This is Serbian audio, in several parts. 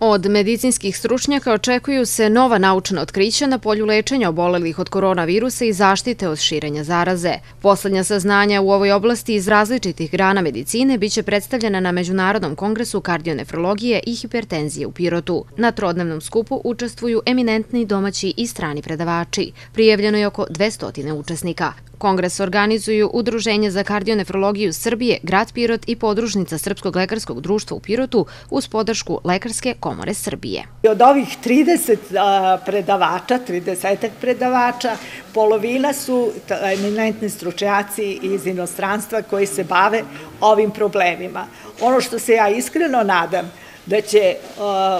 Od medicinskih stručnjaka očekuju se nova naučna otkrića na polju lečenja obolelih od koronavirusa i zaštite od širenja zaraze. Poslednja saznanja u ovoj oblasti iz različitih grana medicine biće predstavljena na Međunarodnom kongresu kardionefrologije i hipertenzije u Pirotu. Na trodnevnom skupu učestvuju eminentni domaći i strani predavači. Prijavljeno je oko 200 učesnika. Kongres organizuju Udruženje za kardionefrologiju Srbije, Grad Pirot i podružnica Srpskog lekarskog društva u Pirotu uz podršku Lekarske komore Srbije. Od ovih 30 predavača, 30 predavača, polovina su eminentni stručnjaci iz inostranstva koji se bave ovim problemima. Ono što se ja iskreno nadam, da će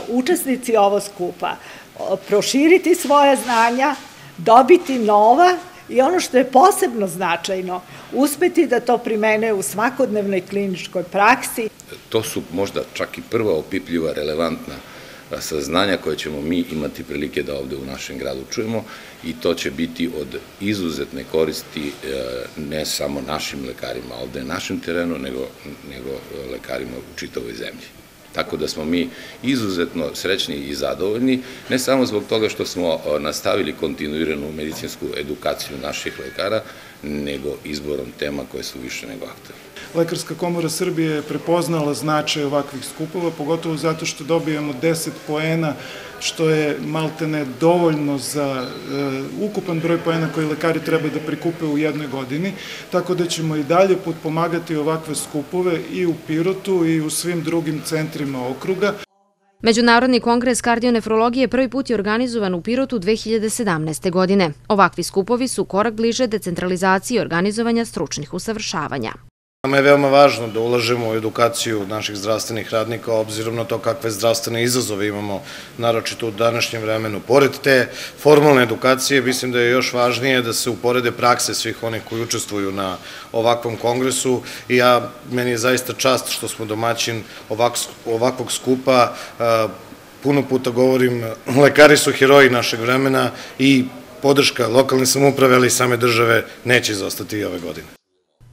učesnici ovo skupa proširiti svoje znanja, dobiti nova i ono što je posebno značajno, uspeti da to primene u svakodnevnoj kliničkoj praksi. To su možda čak i prva opipljiva, relevantna saznanja koje ćemo mi imati prilike da ovde u našem gradu čujemo i to će biti od izuzetne koristi e, ne samo našim lekarima ovde na našem terenu, nego, nego lekarima u čitavoj zemlji. Tako da smo mi izuzetno srećni i zadovoljni, ne samo zbog toga što smo nastavili kontinuiranu medicinsku edukaciju naših lekara, nego izborom tema koje su više nego aktualne. Lekarska komora Srbije je prepoznala značaj ovakvih skupova, pogotovo zato što dobijamo 10 poena, što je maltene dovoljno za uh, ukupan broj poena koji lekari treba da prikupe u jednoj godini, tako da ćemo i dalje potpomagati ovakve skupove i u Pirotu i u svim drugim centrima okruga. Međunarodni kongres kardionefrologije prvi put je organizovan u Pirotu 2017. godine. Ovakvi skupovi su korak bliže decentralizaciji organizovanja stručnih usavršavanja. Nama je veoma važno da ulažemo u edukaciju naših zdravstvenih radnika, obzirom na to kakve zdravstvene izazove imamo, naročito u današnjem vremenu. Pored te formalne edukacije, mislim da je još važnije da se uporede prakse svih onih koji učestvuju na ovakvom kongresu i ja, meni je zaista čast što smo domaćin ovakvog skupa, puno puta govorim, lekari su heroji našeg vremena i podrška lokalne samuprave, ali i same države neće izostati i ove godine.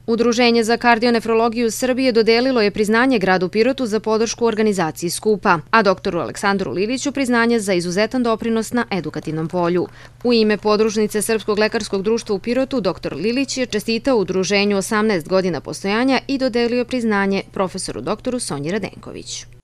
Udruženje za kardionefrologiju Srbije dodelilo je priznanje gradu Pirotu za podršku organizaciji skupa, a doktoru Aleksandru Liliću priznanje za izuzetan doprinos na edukativnom polju. U ime podružnice Srpskog lekarskog društva u Pirotu, doktor Lilić je čestitao udruženju 18 godina postojanja i dodelio priznanje profesoru doktoru Sonji Radenković.